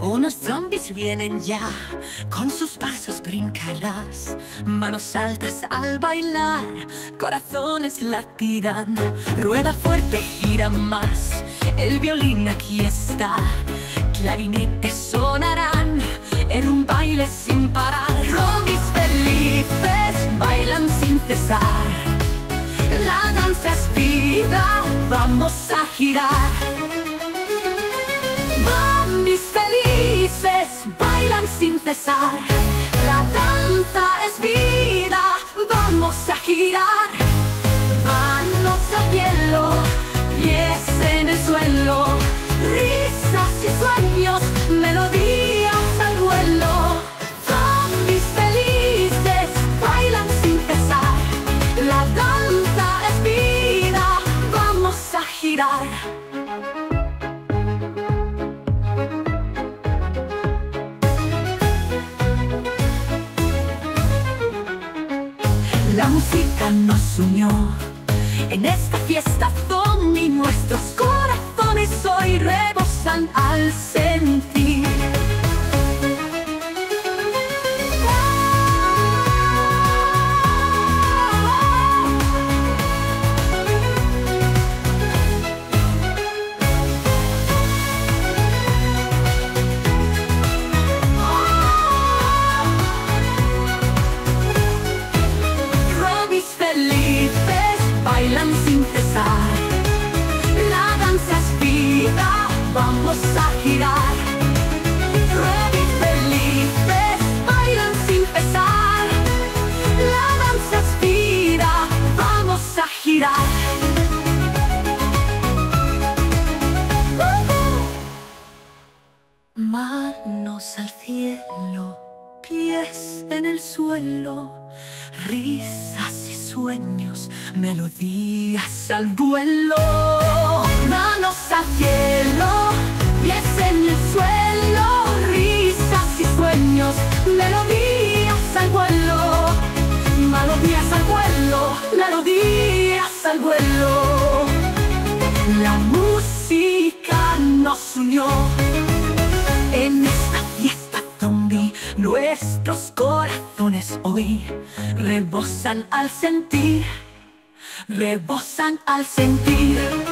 Unos zombies vienen ya, con sus pasos brincarás, manos altas al bailar, corazones latirán, rueda fuerte, gira más, el violín aquí está, clarinetes sonarán, en un baile sin parar, zombies felices bailan sin cesar, la danza es vida, vamos a girar. La danza es vida, vamos a girar. Manos al cielo, pies en el suelo. Risas y sueños, melodías al vuelo. Zombies felices bailan sin cesar. La danza es vida, vamos a girar. La música nos unió en esta fiesta zombie nuestros corazones hoy rebosan al sentir. Bailan sin cesar. La danza es vida, vamos a girar. Robis felices bailan sin cesar. La danza es vida, vamos a girar. Manos al cielo, pies en el suelo, risas sueños, melodías al vuelo. Manos al cielo, pies en el suelo, risas y sueños, melodías al vuelo. Melodías al vuelo, melodías al vuelo. La música nos unió. En esta fiesta zombie, nuestros corazones hoy rebosan al sentir, rebosan al sentir.